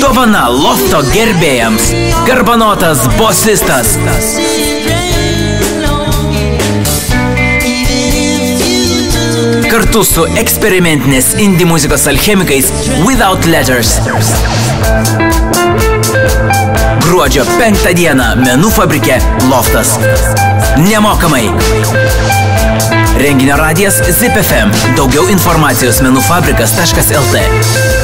Dovana lofto gerbėjams. Garbanotas bosistas. Kartu su eksperimentinės indie muzikos alchemikais Without Letters. Gruodžio 5 dieną menų fabrike Loftas. Nemokamai. Renginio radijas ZipFM. Daugiau informacijos menufabrikas.lt.